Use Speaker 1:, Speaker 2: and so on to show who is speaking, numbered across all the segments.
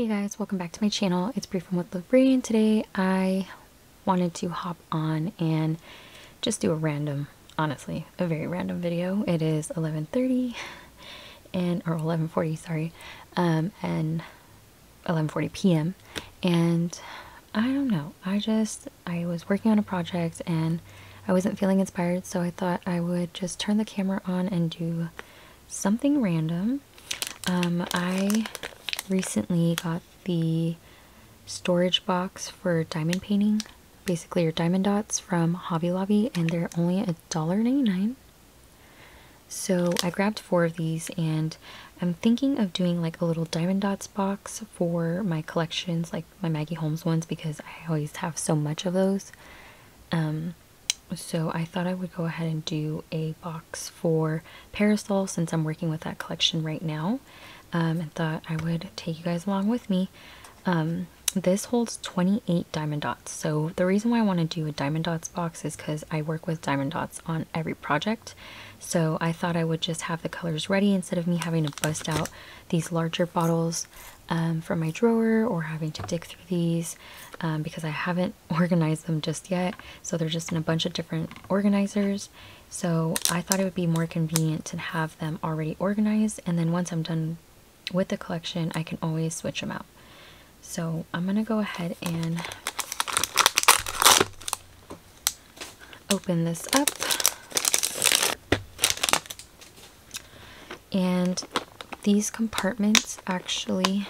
Speaker 1: Hey guys, welcome back to my channel. It's Briefing with LoveBre and today I wanted to hop on and just do a random, honestly, a very random video. It is 11.30 and, or 11.40, sorry, um, and 11.40 p.m. And I don't know, I just, I was working on a project and I wasn't feeling inspired so I thought I would just turn the camera on and do something random. Um, I recently got the storage box for diamond painting, basically your diamond dots from Hobby Lobby, and they're only a dollar ninety-nine. So I grabbed four of these, and I'm thinking of doing like a little diamond dots box for my collections, like my Maggie Holmes ones, because I always have so much of those. Um, so I thought I would go ahead and do a box for Parasol since I'm working with that collection right now um, and thought I would take you guys along with me. Um, this holds 28 diamond dots. So the reason why I want to do a diamond dots box is because I work with diamond dots on every project. So I thought I would just have the colors ready instead of me having to bust out these larger bottles um, from my drawer or having to dig through these um, because I haven't organized them just yet. So they're just in a bunch of different organizers. So I thought it would be more convenient to have them already organized and then once I'm done with the collection, I can always switch them out. So I'm going to go ahead and open this up. And these compartments actually,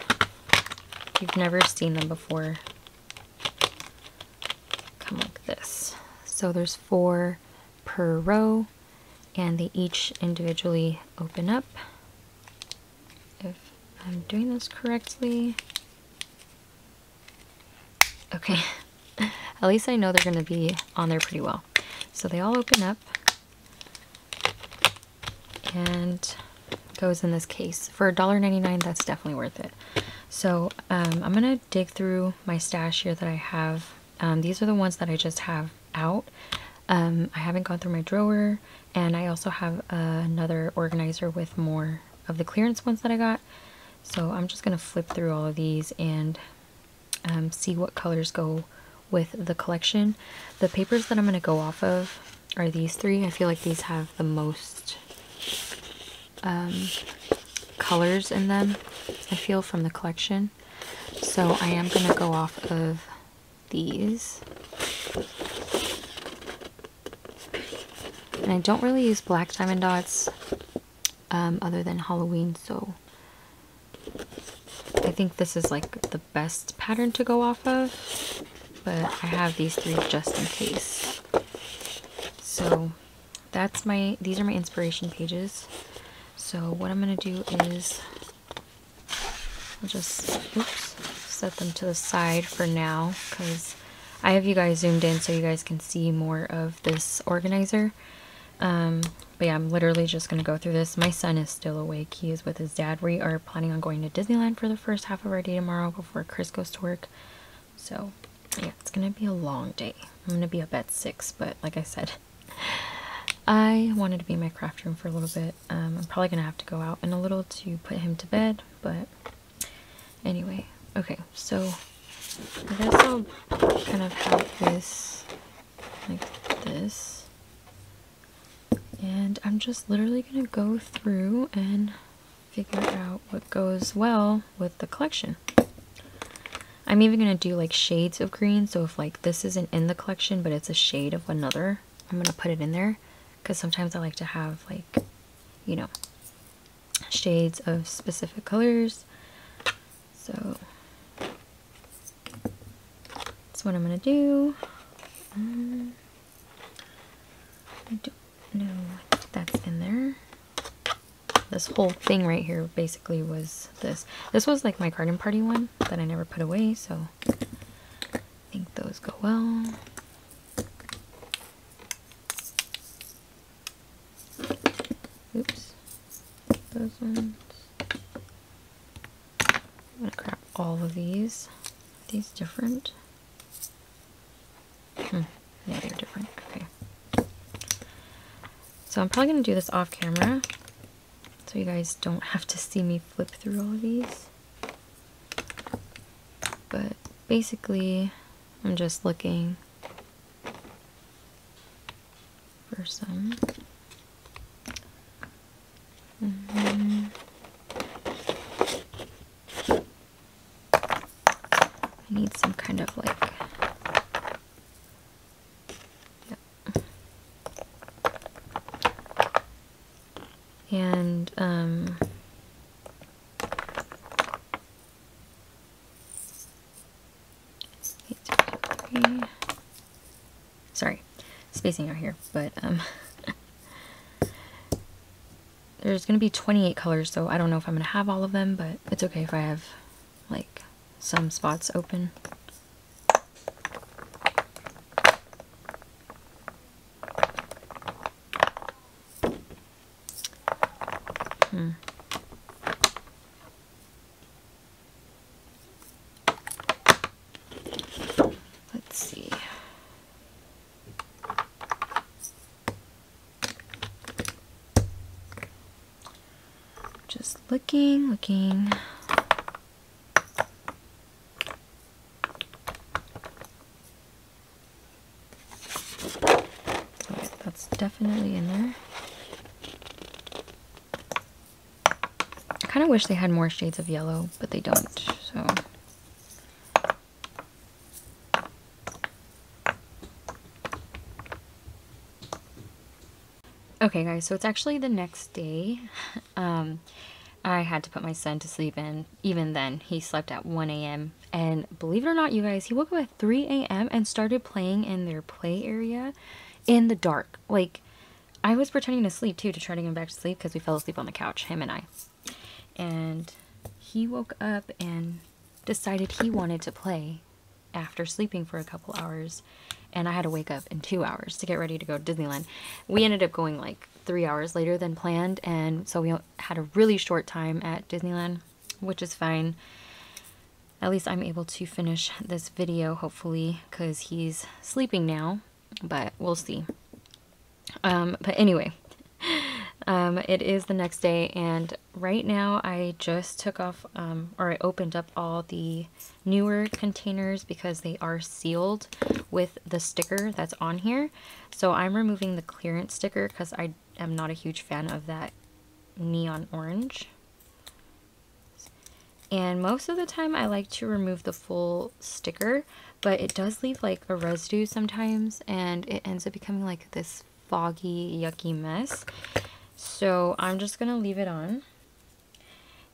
Speaker 1: if you've never seen them before, come like this. So there's four per row and they each individually open up. I'm doing this correctly. Okay, at least I know they're going to be on there pretty well. So they all open up and goes in this case. For $1.99, that's definitely worth it. So um, I'm going to dig through my stash here that I have. Um, these are the ones that I just have out. Um, I haven't gone through my drawer and I also have uh, another organizer with more of the clearance ones that I got. So I'm just going to flip through all of these and um, see what colors go with the collection. The papers that I'm going to go off of are these three. I feel like these have the most um, colors in them, I feel, from the collection. So I am going to go off of these. And I don't really use black diamond dots um, other than Halloween, so think this is like the best pattern to go off of, but I have these three just in case. So that's my, these are my inspiration pages. So what I'm going to do is I'll just, oops, set them to the side for now because I have you guys zoomed in so you guys can see more of this organizer. Um, but yeah, I'm literally just going to go through this. My son is still awake. He is with his dad. We are planning on going to Disneyland for the first half of our day tomorrow before Chris goes to work. So yeah, it's going to be a long day. I'm going to be up at 6, but like I said, I wanted to be in my craft room for a little bit. Um, I'm probably going to have to go out in a little to put him to bed, but anyway. Okay, so I guess I'll kind of have this like this and I'm just literally going to go through and figure out what goes well with the collection. I'm even going to do like shades of green, so if like this isn't in the collection but it's a shade of another, I'm going to put it in there because sometimes I like to have like, you know, shades of specific colors. So that's what I'm going to do. Um, I don't no, that's in there. This whole thing right here basically was this. This was like my garden party one that I never put away, so I think those go well. Oops. Those ones. I'm gonna grab all of these. Are these different? Hmm. Yeah, they're different. Okay. So I'm probably going to do this off camera so you guys don't have to see me flip through all of these. but basically I'm just looking for some. Mm-hmm. I need some kind of like and um sorry spacing out here but um there's gonna be 28 colors so I don't know if I'm gonna have all of them but it's okay if I have like some spots open Hmm. Let's see. Just looking. that's definitely in there. I kind of wish they had more shades of yellow, but they don't, so. Okay guys, so it's actually the next day. Um, I had to put my son to sleep in. even then he slept at 1 a.m. And believe it or not, you guys, he woke up at 3 a.m. and started playing in their play area in the dark. Like, I was pretending to sleep too to try to get him back to sleep because we fell asleep on the couch, him and I. And he woke up and decided he wanted to play after sleeping for a couple hours. And I had to wake up in two hours to get ready to go to Disneyland. We ended up going like three hours later than planned. And so we had a really short time at Disneyland, which is fine. At least I'm able to finish this video, hopefully, because he's sleeping now. But we'll see. Um, but anyway, um, it is the next day, and right now I just took off, um, or I opened up all the newer containers because they are sealed with the sticker that's on here. So I'm removing the clearance sticker because I am not a huge fan of that neon orange. And most of the time I like to remove the full sticker, but it does leave like a residue sometimes and it ends up becoming like this foggy, yucky mess. So I'm just going to leave it on.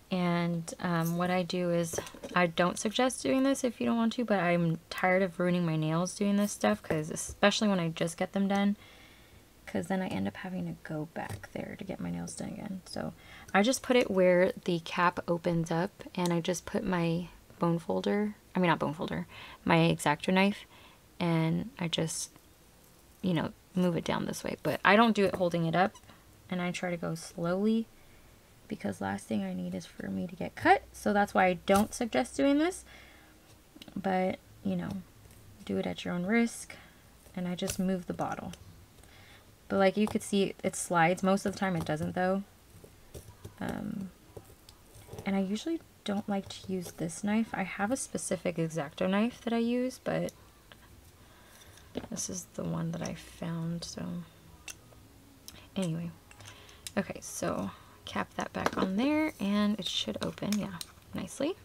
Speaker 1: And um, what I do is, I don't suggest doing this if you don't want to, but I'm tired of ruining my nails doing this stuff, because especially when I just get them done, because then I end up having to go back there to get my nails done again. So I just put it where the cap opens up, and I just put my bone folder, I mean not bone folder, my X-Acto knife, and I just, you know, move it down this way. But I don't do it holding it up, and I try to go slowly because last thing I need is for me to get cut. So that's why I don't suggest doing this. But, you know, do it at your own risk. And I just move the bottle. But like you could see, it slides. Most of the time it doesn't though. Um, and I usually don't like to use this knife. I have a specific X-Acto knife that I use, but this is the one that I found. So anyway, okay, so cap that back on there and it should open, yeah, nicely.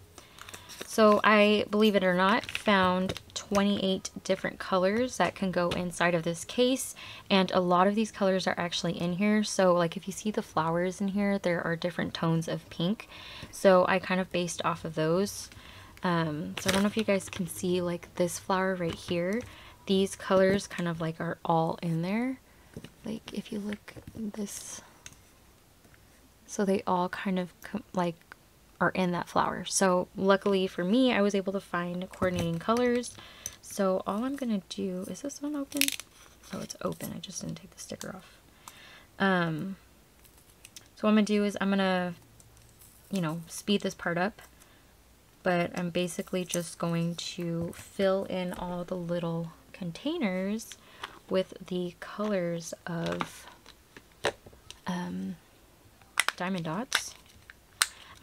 Speaker 1: So I, believe it or not, found 28 different colors that can go inside of this case. And a lot of these colors are actually in here. So like if you see the flowers in here, there are different tones of pink. So I kind of based off of those. Um, so I don't know if you guys can see like this flower right here. These colors kind of like are all in there. Like if you look this so they all kind of like are in that flower. So luckily for me, I was able to find coordinating colors. So all I'm going to do, is this one open? Oh, it's open. I just didn't take the sticker off. Um, so what I'm going to do is I'm going to, you know, speed this part up. But I'm basically just going to fill in all the little containers with the colors of um, diamond dots.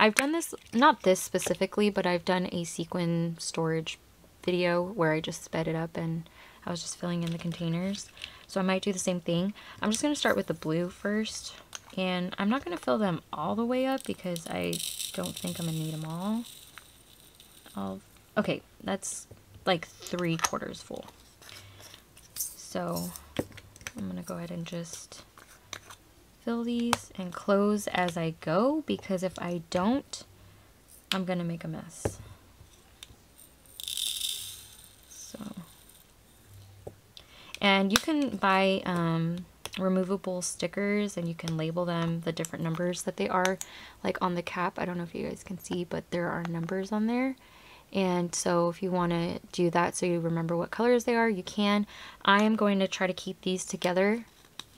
Speaker 1: I've done this, not this specifically, but I've done a sequin storage video where I just sped it up and I was just filling in the containers. So I might do the same thing. I'm just going to start with the blue first. And I'm not going to fill them all the way up because I don't think I'm going to need them all. I'll, okay, that's like three quarters full. So I'm going to go ahead and just fill these and close as I go because if I don't, I'm going to make a mess. So, and you can buy um, removable stickers and you can label them the different numbers that they are like on the cap. I don't know if you guys can see, but there are numbers on there. And so if you want to do that so you remember what colors they are, you can. I am going to try to keep these together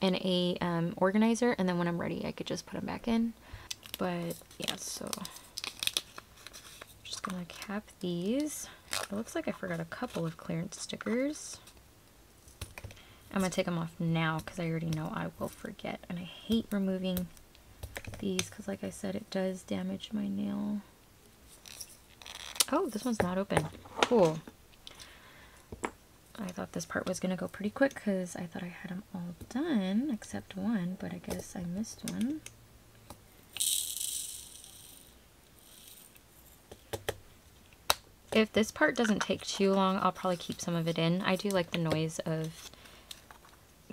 Speaker 1: in a um, organizer and then when I'm ready I could just put them back in. But yeah, so just to cap these. It looks like I forgot a couple of clearance stickers. I'm to take them off now because I already know I will forget. And I hate removing these because like I said, it does damage my nail. Oh, this one's not open. Cool. I thought this part was going to go pretty quick because I thought I had them all done except one, but I guess I missed one. If this part doesn't take too long, I'll probably keep some of it in. I do like the noise of,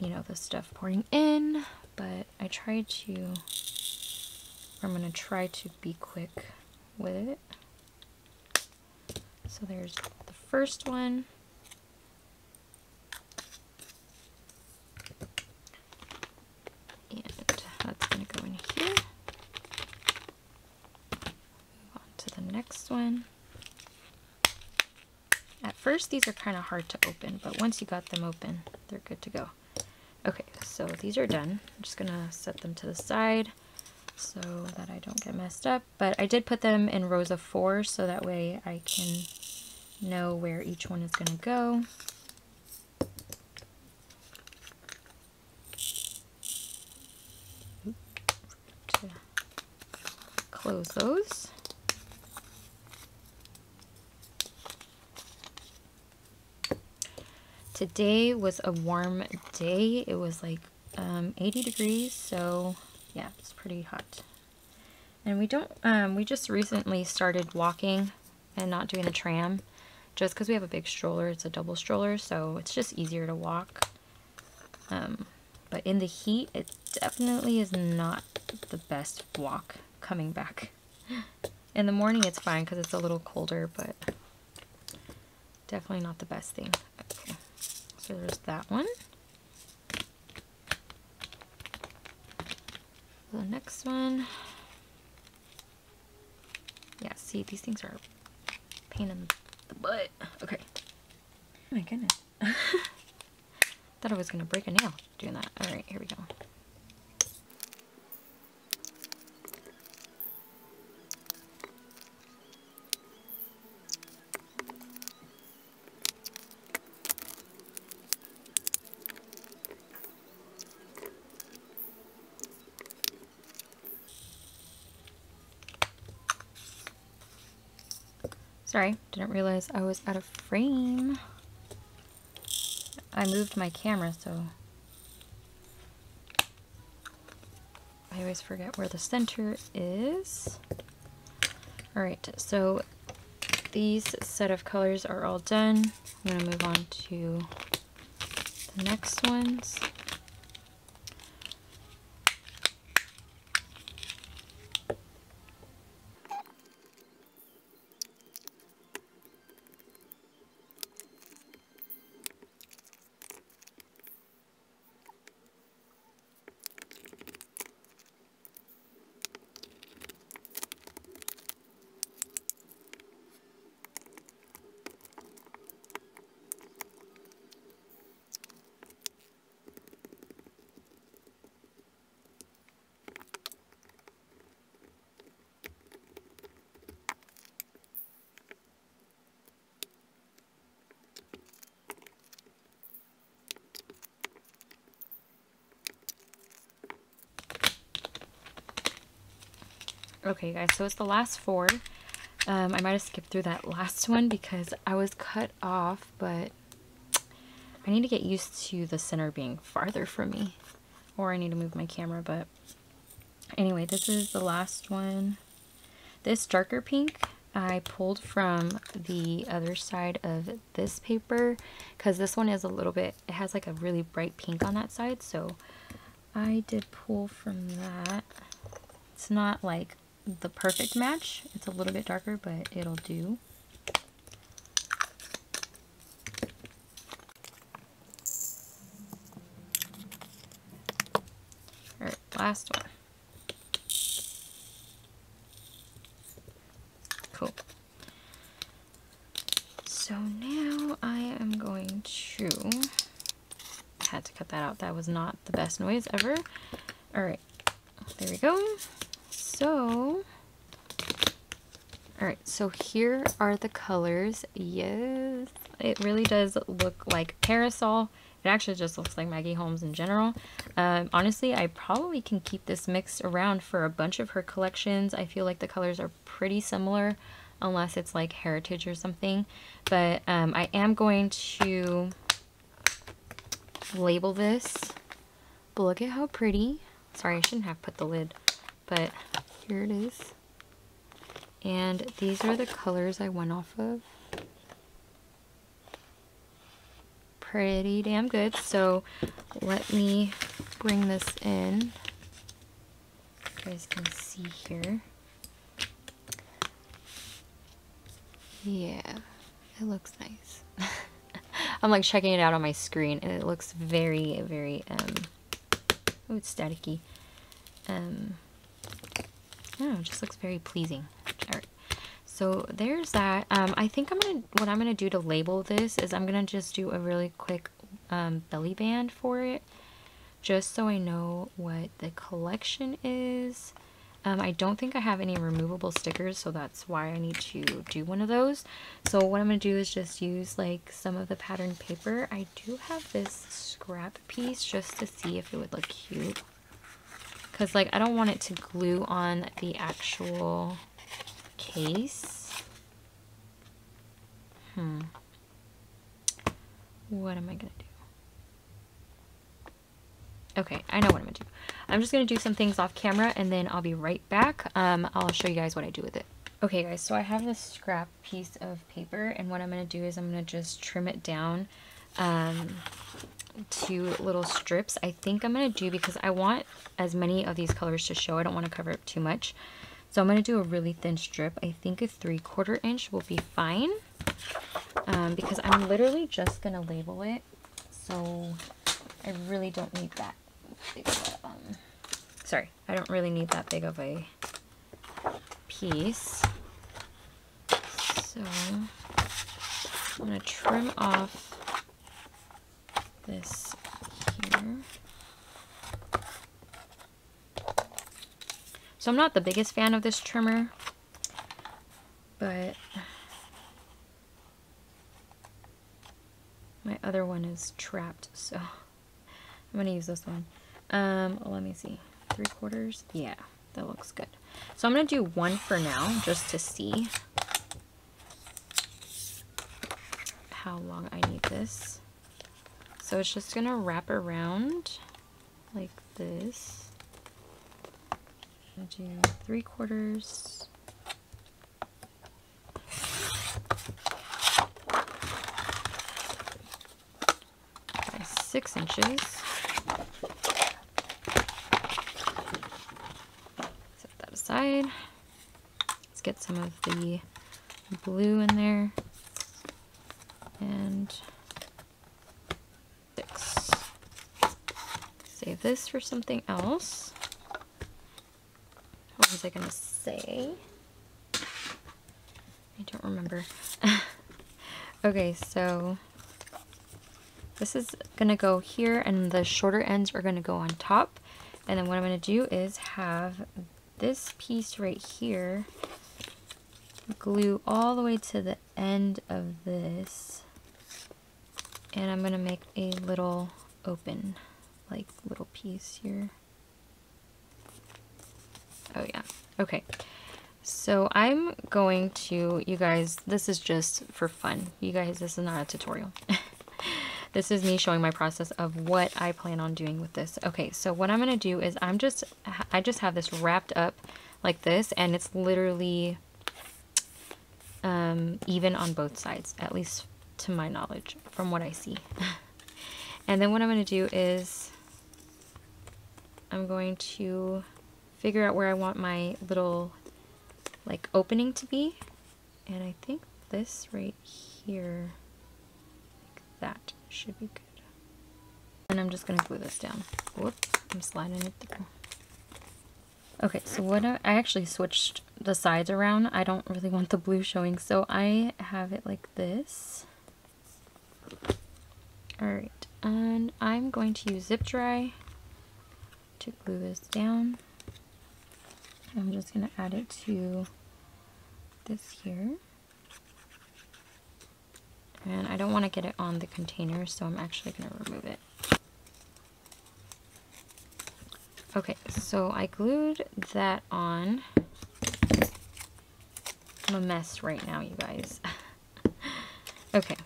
Speaker 1: you know, the stuff pouring in, but I try to, I'm going to try to be quick with it. So there's the first one. And that's going to go in here. Move on to the next one. At first these are kind of hard to open, but once you got them open, they're good to go. Okay, so these are done. I'm just going to set them to the side so that I don't get messed up. But I did put them in rows of four so that way I can know where each one is going to go. Close those. Today was a warm day. It was like um, 80 degrees, so yeah, it's pretty hot. And we don't, um, we just recently started walking and not doing a tram just because we have a big stroller. It's a double stroller, so it's just easier to walk. Um, but in the heat, it definitely is not the best walk coming back. In the morning, it's fine because it's a little colder, but definitely not the best thing. So there's that one. The next one. Yeah, see, these things are pain in the butt. Okay. Oh my goodness. Thought I was going to break a nail doing that. Alright, here we go. Sorry, didn't realize I was out of frame. I moved my camera, so I always forget where the center is. Alright, so these set of colors are all done. I'm going to move on to the next ones. Okay, guys, so it's the last four. Um, I might have skipped through that last one because I was cut off, but I need to get used to the center being farther from me. Or I need to move my camera, but anyway, this is the last one. This darker pink I pulled from the other side of this paper because this one is a little bit, it has like a really bright pink on that side, so I did pull from that. It's not like the perfect match. It's a little bit darker, but it'll do. Alright, last one. Cool. So now I am going to... I had to cut that out. That was not the best noise ever. Alright, there we go. So, alright, so here are the colors. Yes, it really does look like Parasol. It actually just looks like Maggie Holmes in general. Um, honestly, I probably can keep this mixed around for a bunch of her collections. I feel like the colors are pretty similar unless it's like heritage or something. But um, I am going to label this. But look at how pretty. Sorry, I shouldn't have put the lid, but here it is. And these are the colors I went off of. Pretty damn good. So let me bring this in. You guys can see here. Yeah, it looks nice. I'm like checking it out on my screen and it looks very, very, um, oh, it's staticky. Um, know, it just looks very pleasing. Alright, so there's that. Um, I think I'm gonna, what I'm gonna do to label this is I'm gonna just do a really quick um, belly band for it, just so I know what the collection is. Um, I don't think I have any removable stickers, so that's why I need to do one of those. So what I'm going to do is just use like some of the pattern paper. I do have this scrap piece just to see if it would look cute. Because, like, I don't want it to glue on the actual case. Hmm. What am I going to do? Okay, I know what I'm going to do. I'm just going to do some things off camera and then I'll be right back. Um, I'll show you guys what I do with it. Okay guys, so I have this scrap piece of paper and what I'm going to do is I'm going to just trim it down um, two little strips. I think I'm going to do, because I want as many of these colors to show, I don't want to cover up too much. So I'm going to do a really thin strip. I think a three quarter inch will be fine. Um, because I'm literally just going to label it. So I really don't need that um, sorry, I don't really need that big of a piece. So I'm going to trim off this here. So I'm not the biggest fan of this trimmer, but my other one is trapped, so I'm going to use this one. Um, let me see. Three quarters? Yeah, that looks good. So I'm going to do one for now, just to see how long I need this. So it's just gonna wrap around like this. I do three quarters. By six inches. Set that aside. Let's get some of the blue in there. And save this for something else. What was I going to say? I don't remember. okay, so this is going to go here and the shorter ends are going to go on top. And then what I'm going to do is have this piece right here glue all the way to the end of this. And I'm going to make a little open like piece here. Oh yeah, okay. So I'm going to, you guys, this is just for fun. You guys, this is not a tutorial. this is me showing my process of what I plan on doing with this. Okay, so what I'm going to do is I'm just, I just have this wrapped up like this and it's literally um, even on both sides, at least to my knowledge, from what I see. and then what I'm going to do is I'm going to figure out where I want my little like opening to be. And I think this right here, like that should be good. And I'm just going to glue this down. Whoops, I'm sliding it through. Okay, so what I, I actually switched the sides around. I don't really want the blue showing, so I have it like this. Alright, and I'm going to use zip dry to glue this down. I'm just going to add it to this here. And I don't want to get it on the container, so I'm actually going to remove it. Okay, so I glued that on. I'm a mess right now, you guys. okay.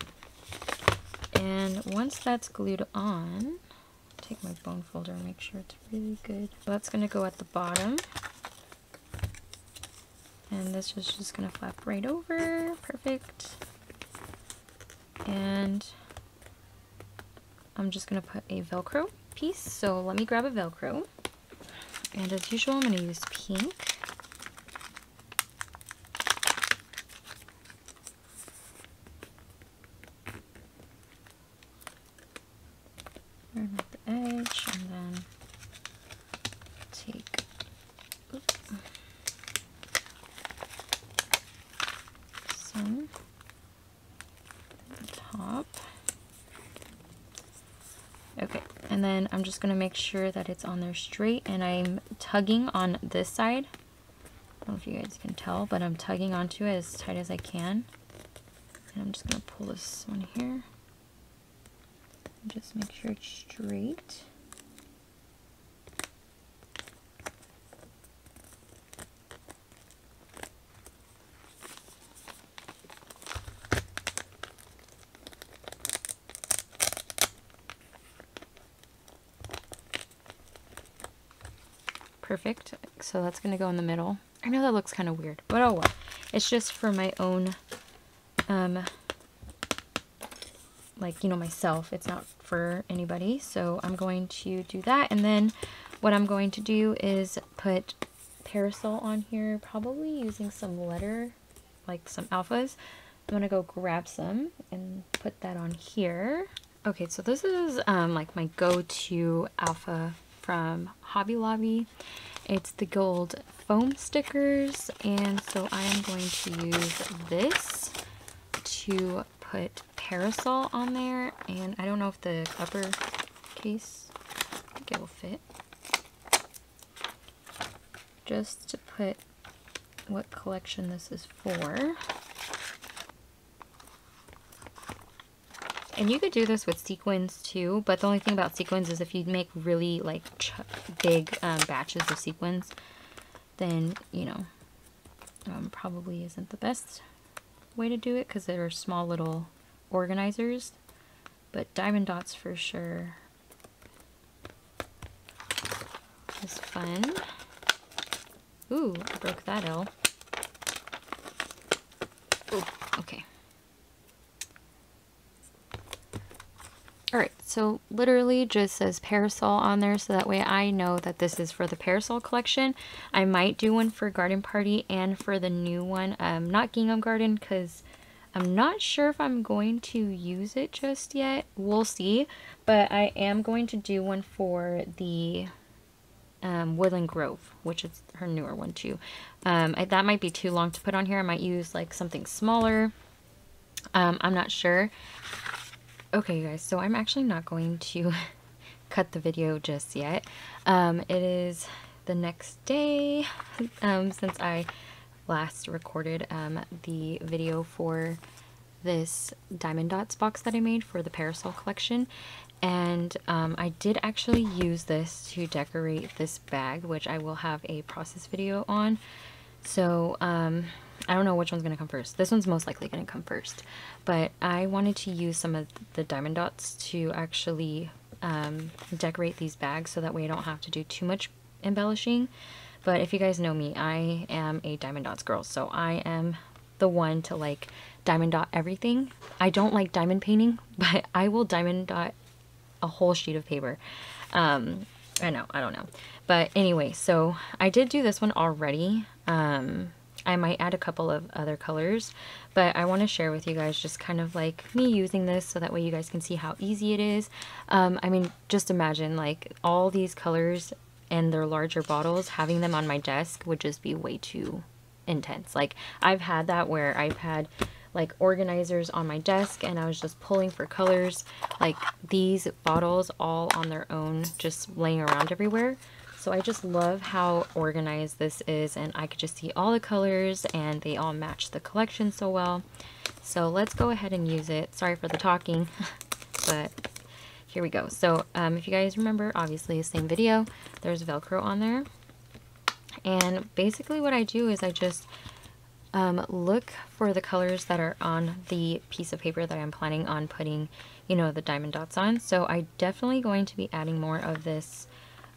Speaker 1: And once that's glued on, take my bone folder and make sure it's really good. That's going to go at the bottom. And this is just going to flap right over. Perfect. And I'm just going to put a Velcro piece. So let me grab a Velcro. And as usual, I'm going to use pink. the edge and then take oops, some top. Okay, then I'm just to make sure that it's on there straight and I'm tugging on this side. I don't know if you guys can tell, but I'm tugging onto it as tight as I can. And I'm just to pull this one here. Just make sure it's straight. Perfect. So that's going to go in the middle. I know that looks kind of weird, but oh well. It's just for my own, um, like, you know, myself. It's not for anybody. So I'm going to do that. And then what I'm going to do is put parasol on here, probably using some letter, like some alphas. I'm going to go grab some and put that on here. Okay, so this is um, like my go-to alpha from Hobby Lobby. It's the gold foam stickers and so I am going to use this to put parasol on there and I don't know if the upper case I think it will fit. Just to put what collection this is for. And you could do this with sequins too, but the only thing about sequins is if you make really like big um, batches of sequins, then, you know, um, probably isn't the best way to do it because they're small little organizers. But diamond dots for sure is fun. Ooh, I broke that L. Ooh, okay. Alright, so literally just says parasol on there so that way I know that this is for the parasol collection. I might do one for garden party and for the new one, um, not gingham garden because I'm not sure if I'm going to use it just yet. We'll see, but I am going to do one for the um, Woodland Grove, which is her newer one too. Um, I, that might be too long to put on here. I might use like something smaller. Um, I'm not sure. Okay, guys, so I'm actually not going to cut the video just yet. Um, it is the next day um, since I last recorded um, the video for this Diamond Dotz box that I made for the Parasol collection. And um, I did actually use this to decorate this bag, which I will have a process video on. So, um, I don't know which one's going to come first. This one's most likely going to come first. But I wanted to use some of the diamond dots to actually um, decorate these bags so that way I don't have to do too much embellishing. But if you guys know me, I am a diamond dots girl. So I am the one to like diamond dot everything. I don't like diamond painting, but I will diamond dot a whole sheet of paper. Um, I know, I don't know. But anyway, so I did do this one already. Um, I might add a couple of other colors, but I want to share with you guys just kind of like me using this so that way you guys can see how easy it is. Um, I mean, just imagine like all these colors and their larger bottles, having them on my desk would just be way too intense. Like I've had that where I've had like organizers on my desk and I was just pulling for colors like these bottles all on their own just laying around everywhere so I just love how organized this is and I could just see all the colors and they all match the collection so well. So let's go ahead and use it. Sorry for the talking, but here we go. So um, if you guys remember, obviously the same video, there's Velcro on there. And basically what I do is I just um, look for the colors that are on the piece of paper that I'm planning on putting, you know, the diamond dots on. So I definitely going to be adding more of this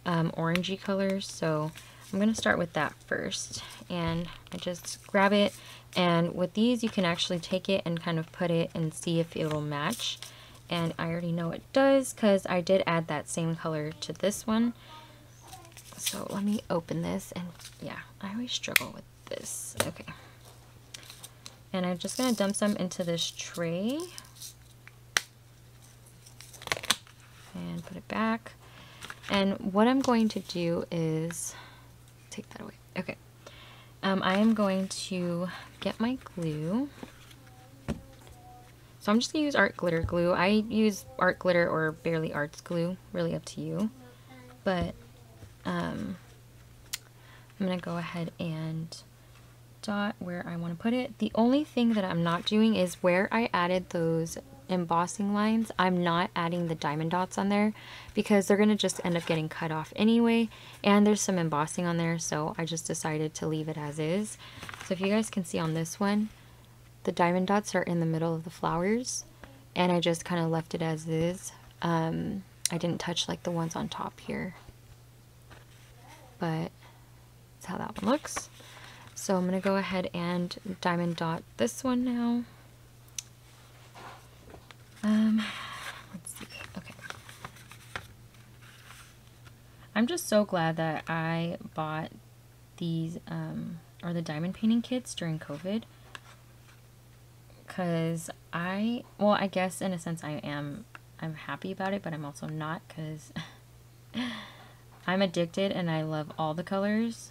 Speaker 1: um, orangey colors. So I'm going to start with that first. And I just grab it. And with these, you can actually take it and kind of put it and see if it'll match. And I already know it does because I did add that same color to this one. So let me open this. And yeah, I always struggle with this. Okay. And I'm just going to dump some into this tray. And put it back. And what I'm going to do is take that away. Okay. Um, I am going to get my glue. So I'm just going to use art glitter glue. I use art glitter or Bearly Arts glue, really up to you. But um, I'm going to go ahead and dot where I want to put it. The only thing that I'm not doing is where I added those embossing lines, I'm not adding the diamond dots on there because they're going to just end up getting cut off anyway. And there's some embossing on there, so I just decided to leave it as is. So if you guys can see on this one, the diamond dots are in the middle of the flowers. And I just kind of left it as is. Um, I didn't touch like the ones on top here. But that's how that one looks. So I'm going to go ahead and diamond dot this one now. Um, let's see. Okay. I'm just so glad that I bought these, um, or the diamond painting kits during COVID. Because I, well, I guess in a sense I am, I'm happy about it, but I'm also not because I'm addicted and I love all the colors.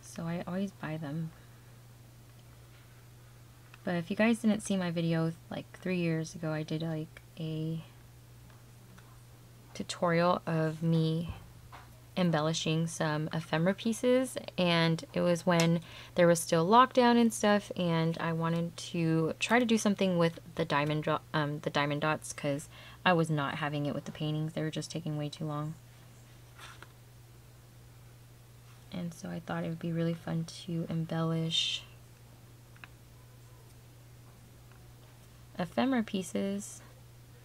Speaker 1: So I always buy them. But if you guys didn't see my video like three years ago, I did like a tutorial of me embellishing some ephemera pieces and it was when there was still lockdown and stuff and I wanted to try to do something with the diamond um, the diamond dots because I was not having it with the paintings they were just taking way too long. And so I thought it would be really fun to embellish ephemera pieces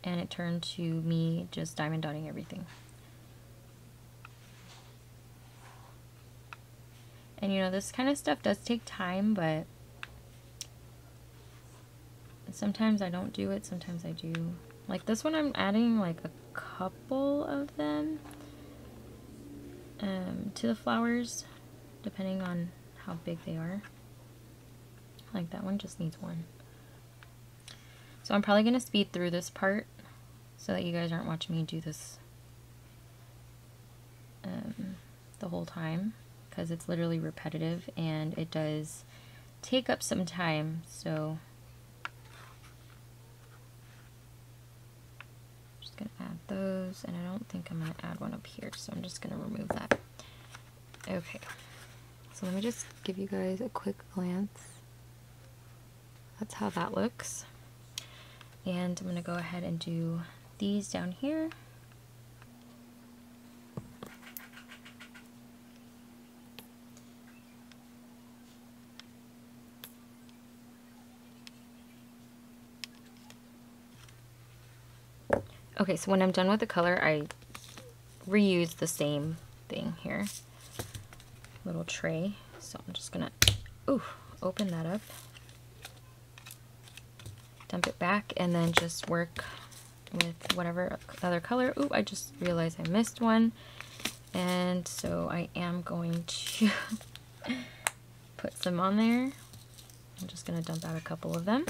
Speaker 1: and it turned to me just diamond dotting everything. And you know, this kind of stuff does take time, but sometimes I don't do it, sometimes I do. Like this one I'm adding like a couple of them um, to the flowers, depending on how big they are. Like that one just needs one. So I'm probably going to speed through this part so that you guys aren't watching me do this um, the whole time because it's literally repetitive and it does take up some time. So I'm just going to add those and I don't think I'm going to add one up here so I'm just going to remove that. Okay, so let me just give you guys a quick glance. That's how that looks. And I'm going to go ahead and do these down here. Okay, so when I'm done with the color, I reuse the same thing here. Little tray. So I'm just going to open that up. Dump it back and then just work with whatever other color. Ooh, I just realized I missed one. And so I am going to put some on there. I'm just going to dump out a couple of them.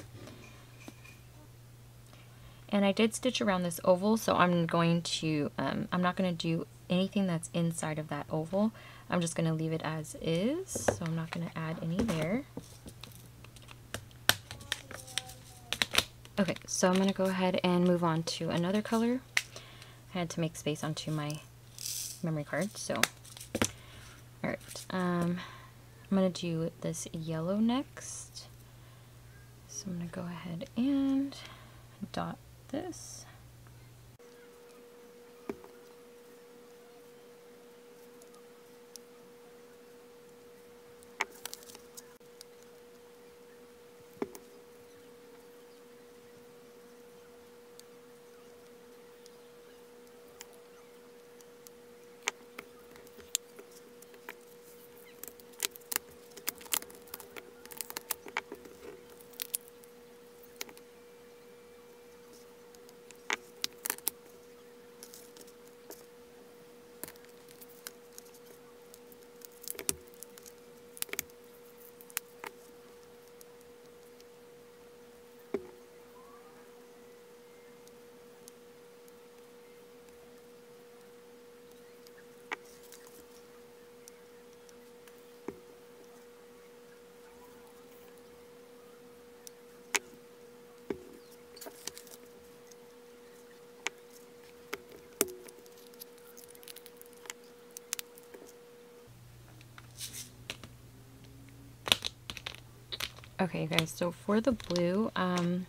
Speaker 1: And I did stitch around this oval, so I'm going to, um, I'm not going to do anything that's inside of that oval. I'm just going to leave it as is, so I'm not going to add any there. Okay, so I'm going to go ahead and move on to another color. I had to make space onto my memory card, so. Alright, um, I'm going to do this yellow next. So I'm going to go ahead and dot this. Okay, guys, so for the blue, um,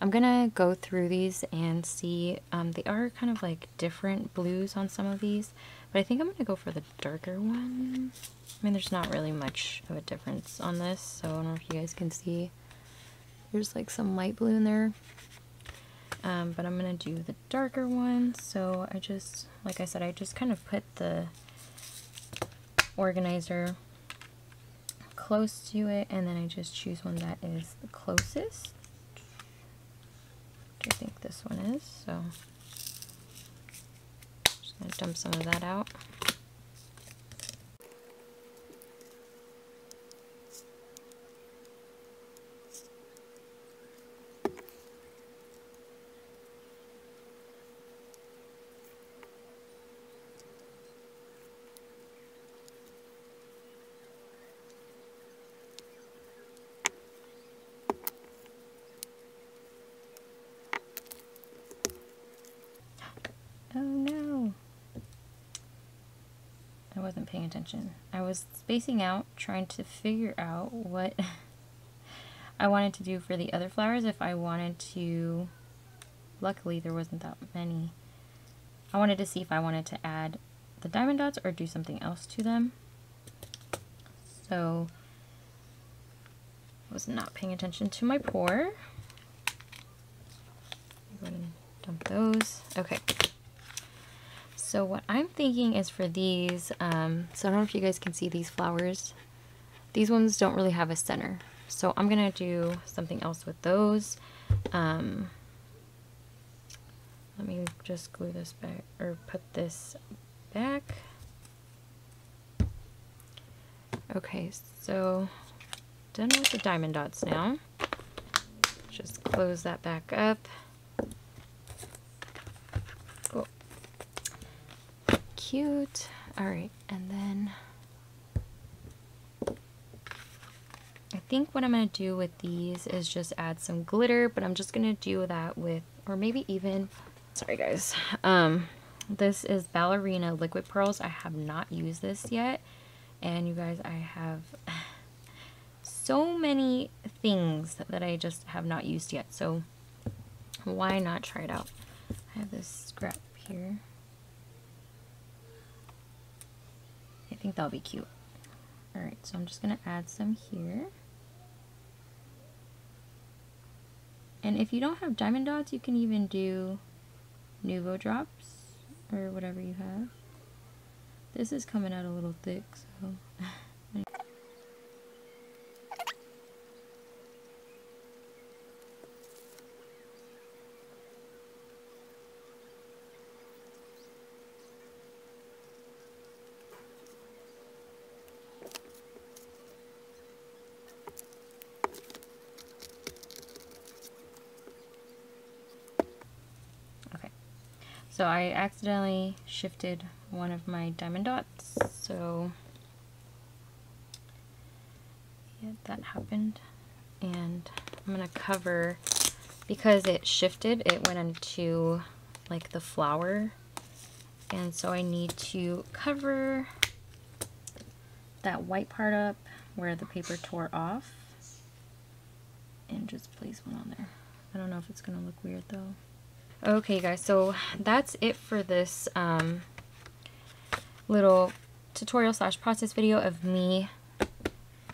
Speaker 1: I'm gonna go through these and see, um, they are kind of like different blues on some of these, but I think I'm gonna go for the darker one. I mean, there's not really much of a difference on this, so I don't know if you guys can see. There's like some light blue in there, um, but I'm gonna do the darker one, so I just, like I said, I just kind of put the organizer close to it and then I just choose one that is the closest. I think this one is, so I'm just gonna dump some of that out. wasn't paying attention. I was spacing out, trying to figure out what I wanted to do for the other flowers. If I wanted to, luckily there wasn't that many. I wanted to see if I wanted to add the Diamond Dotz or do something else to them. So, I was not paying attention to my pour. Dump those. Okay. So what I'm thinking is for these, um, so I don't know if you guys can see these flowers. These ones don't really have a center. So I'm going to do something else with those. Um, let me just glue this back, or put this back. Okay, so done with the Diamond Dotz now. Just close that back up. Cute. All right, and then I think what I'm going to do with these is just add some glitter, but I'm just going to do that with, or maybe even, sorry guys, um, this is Ballerina Liquid Pearls. I have not used this yet, and you guys, I have so many things that I just have not used yet, so why not try it out? I have this scrap here. I think that'll be cute. Alright, so I'm just going to add some here. And if you don't have Diamond Dotz, you can even do Nuvo drops or whatever you have. This is coming out a little thick, so I accidentally shifted one of my Diamond Dotz, so yeah, that happened. And I'm gonna cover, because it shifted, it went into like the flower. And so I need to cover that white part up where the paper tore off and just place one on there. I don't know if it's gonna look weird though. Okay guys, so that's it for this um, little tutorial slash process video of me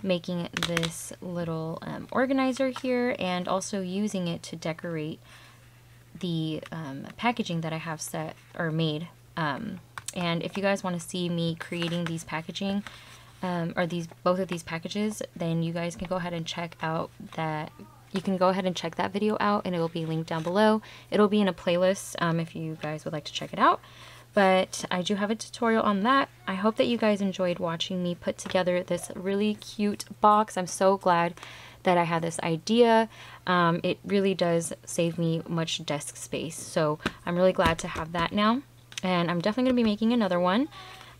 Speaker 1: making this little um, organizer here and also using it to decorate the um, packaging that I have set or made. Um, and if you guys want to see me creating these packaging um, or these both of these packages, then you guys can go ahead and check out that you can go ahead and check that video out and it will be linked down below. It'll be in a playlist um, if you guys would like to check it out. But I do have a tutorial on that. I hope that you guys enjoyed watching me put together this really cute box. I'm so glad that I had this idea. Um, it really does save me much desk space. So I'm really glad to have that now. And I'm definitely going to be making another one.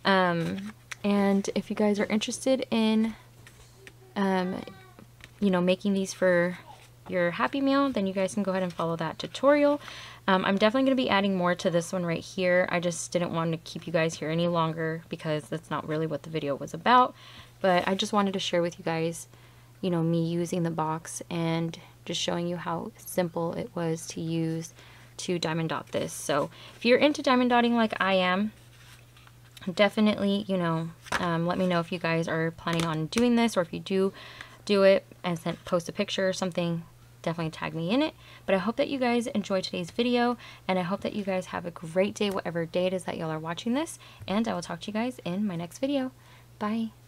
Speaker 1: Um, and if you guys are interested in, um, you know, making these for your Happy Mail, then you guys can go ahead and follow that tutorial. Um, I'm definitely going to be adding more to this one right here. I just didn't want to keep you guys here any longer because that's not really what the video was about. But I just wanted to share with you guys, you know, me using the box and just showing you how simple it was to use to diamond dot this. So if you're into diamond dotting like I am, definitely, you know, um, let me know if you guys are planning on doing this or if you do do it and send, post a picture or something definitely tag me in it. But I hope that you guys enjoyed today's video and I hope that you guys have a great day, whatever day it is that y'all are watching this. And I will talk to you guys in my next video. Bye.